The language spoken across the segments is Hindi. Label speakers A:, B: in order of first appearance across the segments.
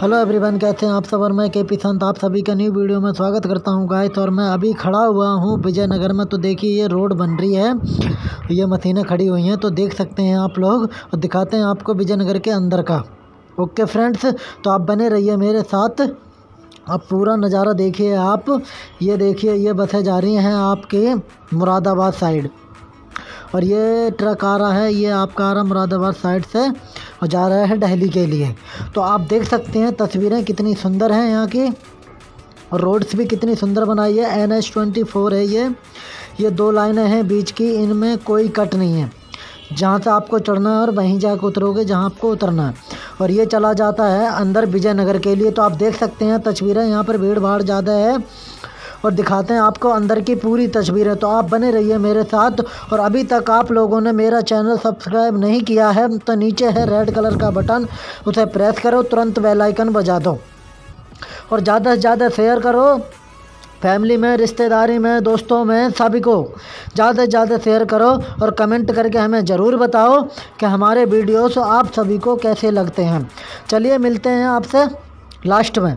A: हेलो एवरीवन, कैसे हैं आप सब? और मैं के पी संत, आप सभी का न्यू वीडियो में स्वागत करता हूँ गाइस और मैं अभी खड़ा हुआ हूँ विजयनगर में। तो देखिए, ये रोड बन रही है। ये मशीनें खड़ी हुई हैं तो देख सकते हैं आप लोग और दिखाते हैं आपको विजयनगर के अंदर का। ओके फ्रेंड्स तो आप बने रहिए मेरे साथ। अब पूरा नज़ारा देखिए आप। ये देखिए, ये बसें जा रही हैं आपके मुरादाबाद साइड और ये ट्रक आ रहा है, ये आपका आ रहा मुरादाबाद साइड से और जा रहा है दिल्ली के लिए। तो आप देख सकते हैं तस्वीरें कितनी सुंदर हैं यहाँ की और रोड्स भी कितनी सुंदर बनाई है। एन एच ट्वेंटी फोर है ये। ये दो लाइनें हैं बीच की, इनमें कोई कट नहीं है। जहाँ से आपको चढ़ना है और वहीं जाकर उतरोगे जहाँ आपको उतरना है। और ये चला जाता है अंदर विजयनगर के लिए। तो आप देख सकते हैं तस्वीरें, यहाँ पर भीड़ भाड़ ज़्यादा है। और दिखाते हैं आपको अंदर की पूरी तस्वीरें। तो आप बने रहिए मेरे साथ। और अभी तक आप लोगों ने मेरा चैनल सब्सक्राइब नहीं किया है तो नीचे है रेड कलर का बटन, उसे प्रेस करो, तुरंत बेल आइकन बजा दो। और ज़्यादा से ज़्यादा शेयर करो, फैमिली में, रिश्तेदारी में, दोस्तों में सभी को ज़्यादा से ज़्यादा शेयर करो और कमेंट करके हमें ज़रूर बताओ कि हमारे वीडियोस आप सभी को कैसे लगते हैं। चलिए मिलते हैं आपसे लास्ट में।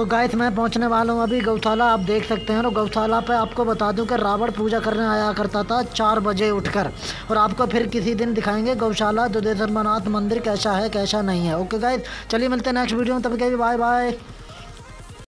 A: तो गाइस मैं पहुँचने वाला हूँ अभी गौशाला, आप देख सकते हैं। और गौशाला पे आपको बता दूँ कि रावण पूजा करने आया करता था चार बजे उठकर। और आपको फिर किसी दिन दिखाएँगे गौशाला दुधेश्वर मंदिर कैसा है, कैसा नहीं है। ओके गाइस चलिए मिलते हैं नेक्स्ट वीडियो में, तब के बाय बाय